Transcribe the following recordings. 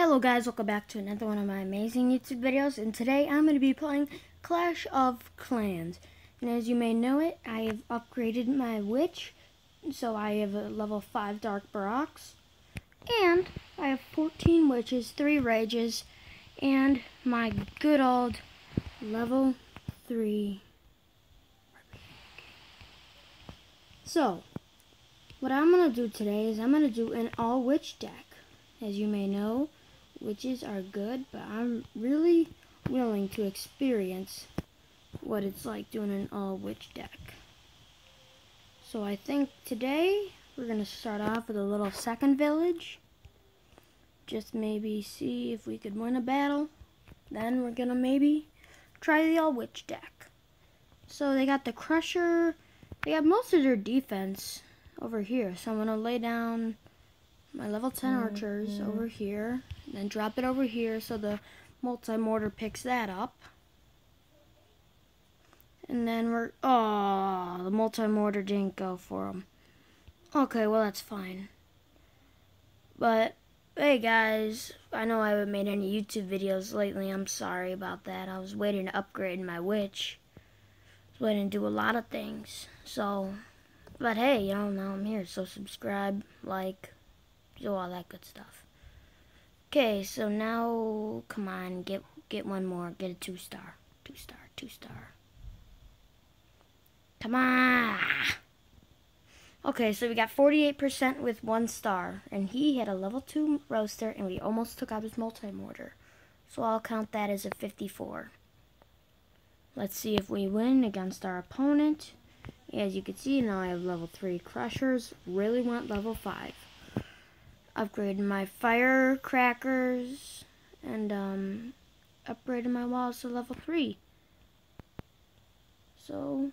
Hello guys, welcome back to another one of my amazing YouTube videos and today I'm going to be playing Clash of Clans. And as you may know it, I have upgraded my witch, so I have a level 5 Dark Barracks. And I have 14 witches, 3 rages, and my good old level 3 So, what I'm going to do today is I'm going to do an all witch deck. As you may know, witches are good, but I'm really willing to experience what it's like doing an all witch deck. So I think today we're going to start off with a little second village. Just maybe see if we could win a battle. Then we're going to maybe try the all witch deck. So they got the crusher. They got most of their defense over here. So I'm going to lay down my level 10 mm-hmm. archers over here. Then drop it over here so the multi-mortar picks that up. And then we're... Oh, the multi-mortar didn't go for them. Okay, well, that's fine. But, hey, guys. I know I haven't made any YouTube videos lately. I'm sorry about that. I was waiting to upgrade my witch. I was waiting to do a lot of things. So, but hey, you know, now I'm here. So subscribe, like, do all that good stuff. Okay, so now, come on, get get one more. Get a two star. Two star, two star. Come on! Okay, so we got 48% with one star. And he had a level 2 roaster, and we almost took out his multi-mortar. So I'll count that as a 54. Let's see if we win against our opponent. As you can see, now I have level 3 crushers. Really want level 5 upgraded my firecrackers and um, upgraded my walls to level 3. So,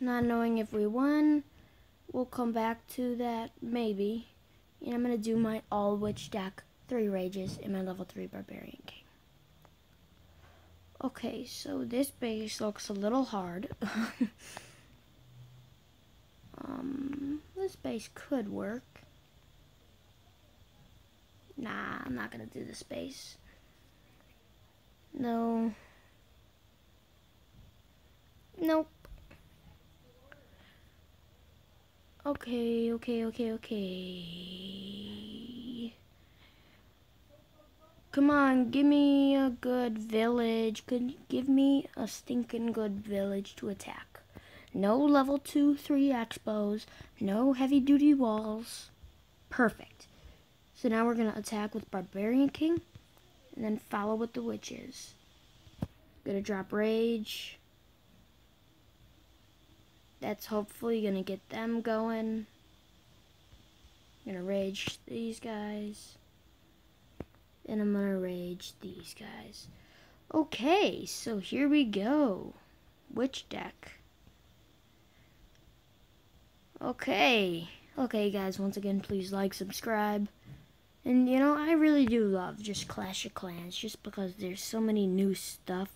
not knowing if we won, we'll come back to that maybe. And I'm going to do my all witch deck, 3 rages, in my level 3 barbarian king. Okay, so this base looks a little hard. Base could work. Nah, I'm not gonna do the space. No. Nope. Okay, okay, okay, okay. Come on, give me a good village. Could give me a stinking good village to attack. No level 2, 3 X-bows. No heavy duty walls. Perfect. So now we're going to attack with Barbarian King. And then follow with the Witches. Gonna drop Rage. That's hopefully gonna get them going. Gonna rage these guys. And I'm gonna rage these guys. Okay, so here we go. Witch deck. Okay. Okay, guys, once again, please like, subscribe. And, you know, I really do love just Clash of Clans, just because there's so many new stuff.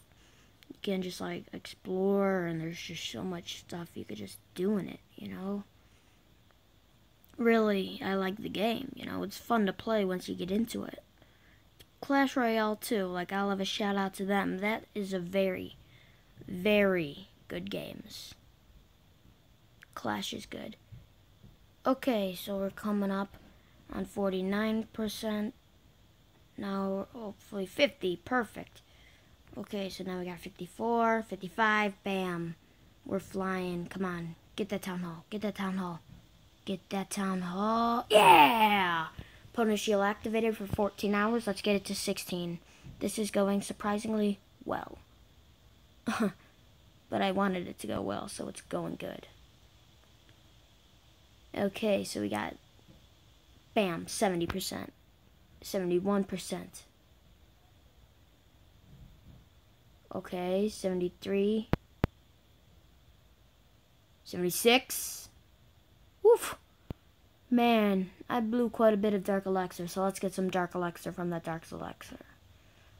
You can just, like, explore, and there's just so much stuff you could just do in it, you know? Really, I like the game, you know? It's fun to play once you get into it. Clash Royale, too, like, I'll have a shout out to them. That is a very, very good games. Clash is good. Okay, so we're coming up on 49%. Now, hopefully 50. Perfect. Okay, so now we got 54, 55. Bam. We're flying. Come on. Get that town hall. Get that town hall. Get that town hall. Yeah! Opponent shield activated for 14 hours. Let's get it to 16. This is going surprisingly well. but I wanted it to go well, so it's going good. Okay, so we got, bam, 70%, 71%. Okay, 73, 76. Woof. Man, I blew quite a bit of Dark Elixir, so let's get some Dark Elixir from that Dark Elixir.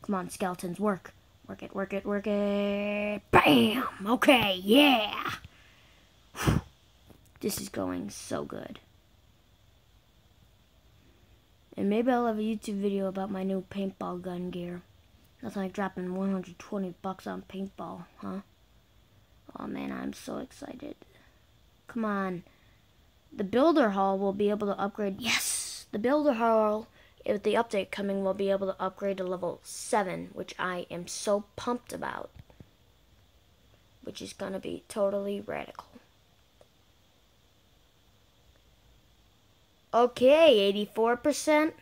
Come on, skeletons, work. Work it, work it, work it. Bam! Okay, yeah! This is going so good. And maybe I'll have a YouTube video about my new paintball gun gear. Nothing like dropping 120 bucks on paintball, huh? Oh man, I'm so excited. Come on. The builder hall will be able to upgrade. Yes! The builder hall, with the update coming, will be able to upgrade to level 7, which I am so pumped about. Which is going to be totally radical. Okay, 84%.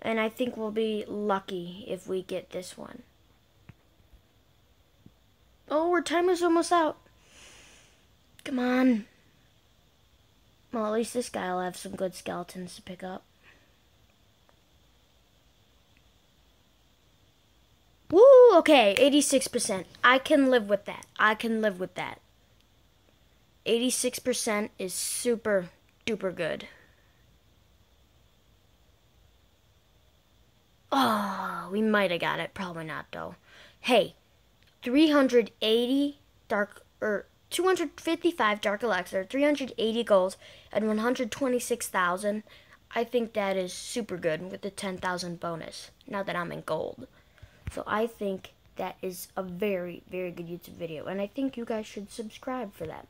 And I think we'll be lucky if we get this one. Oh, our time is almost out. Come on. Well, at least this guy will have some good skeletons to pick up. Woo! Okay, 86%. I can live with that. I can live with that. 86% is super duper good. Oh, we might have got it. Probably not, though. Hey, 380 dark, er, or 255 dark elixir, 380 goals, and 126,000. I think that is super good with the 10,000 bonus, now that I'm in gold. So I think that is a very, very good YouTube video, and I think you guys should subscribe for that.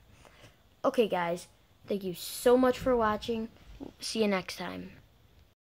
Okay, guys, thank you so much for watching. See you next time.